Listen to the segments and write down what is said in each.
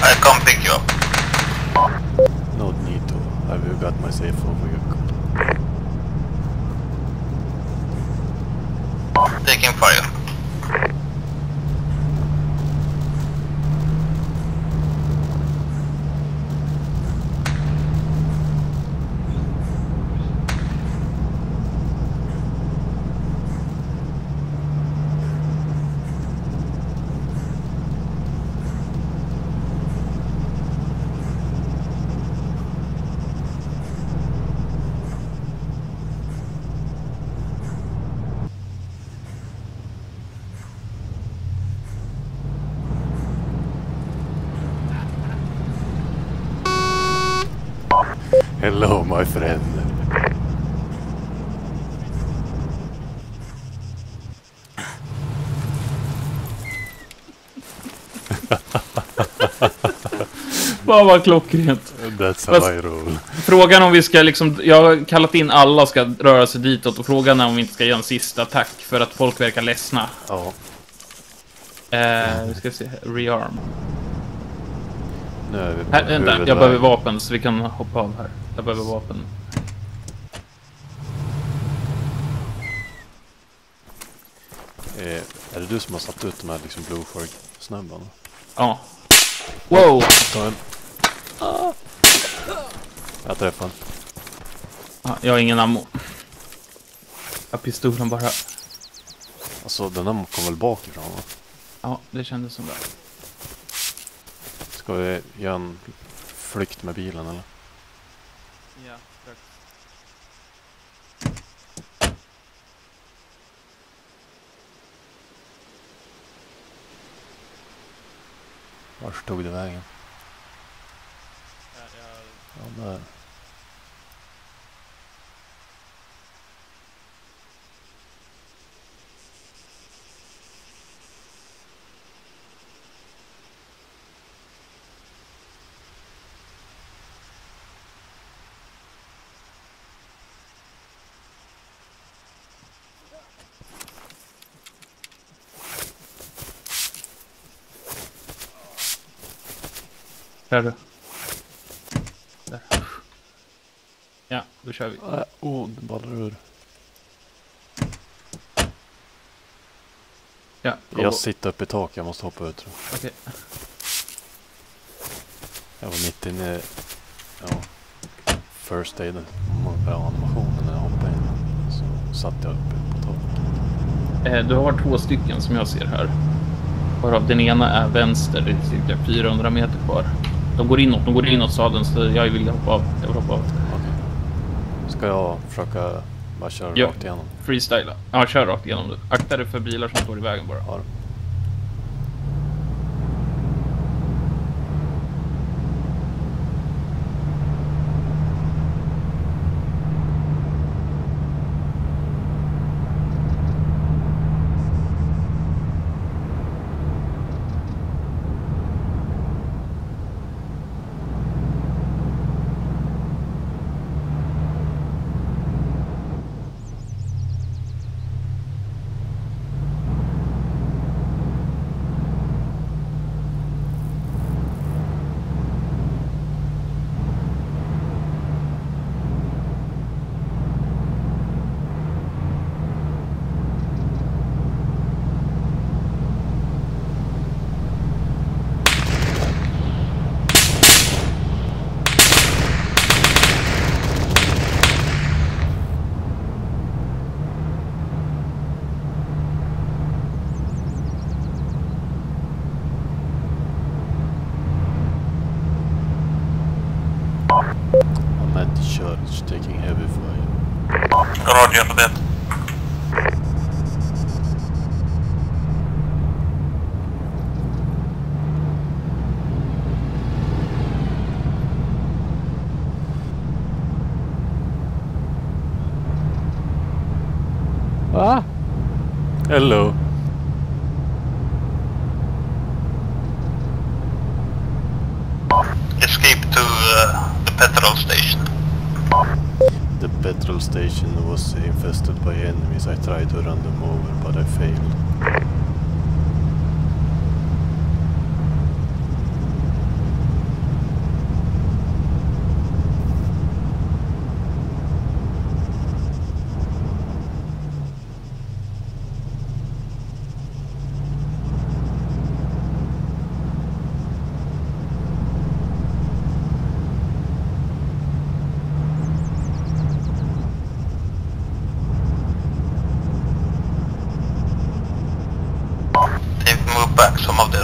I come pick you up. No need to. I've got my safe over vehicle. Taking fire. Hello, my friend. Vad var klockrent. That's how Fast- I roll. Frågan om vi ska liksom, jag har kallat in alla ska röra sig ditåt och frågan är om vi inte ska göra en sista attack för att folk verkar ledsna. Ja, Eh, vi ska se, rearm. nu är vi på Här, vänta, jag behöver vapen så vi kan hoppa av här. Jag behöver vapen. Eh, är det du som har satt ut de här liksom Blue Shark-snabbarna? Ja. Wow! Ta en. Jag träffade. Ja, Jag har ingen ammo. Jag pistolen bara. Alltså den här kom väl bakifrån va? Ja, det kändes som det. Ska vi göra en flykt med bilen eller? Ja, tack. Vart tog det vägen? Ja, där. Där du. Där. Ja, då kör vi. Äh, oh, det ballar ur. Ja. Jag sitter uppe i taket, jag måste hoppa ut tror jag. Okej. Jag var mitt inne i, ja, first aid ja, animationen när jag hoppade in. Så satt jag uppe på taket. Eh, du har två stycken som jag ser här. Varav den ena är vänster, det är cirka 400 meter kvar. De går inåt, de går inåt sadeln så jag vill hoppa av. Jag vill hoppa av. Okej. Ska jag försöka bara köra Ja. rakt igenom? Freestyla. Ja, kör rakt igenom du. Akta dig för bilar som står i vägen bara. Ja. I'm at the church taking heavy fire. Roger that. Ah! Hello. Escape to uh, the petrol station. The petrol station was infested by enemies. I tried to run them over, but I failed.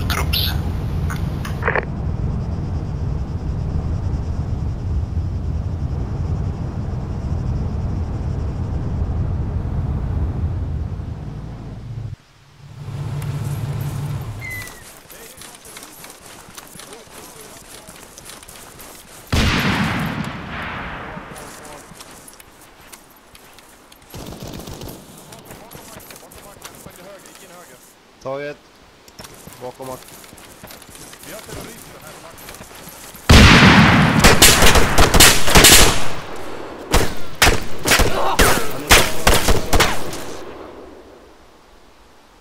Troops. Taget bakom oss. Vi har terrorister här,